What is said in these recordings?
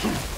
Two.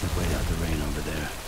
Wait out the rain over there.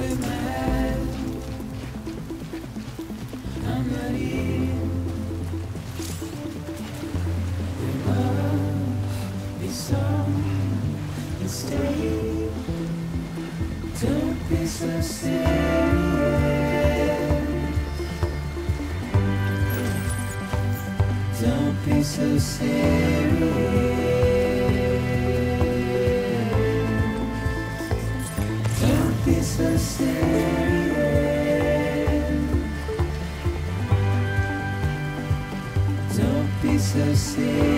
I'm be. Don't be so serious. Don't be so serious. So serious.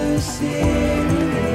So.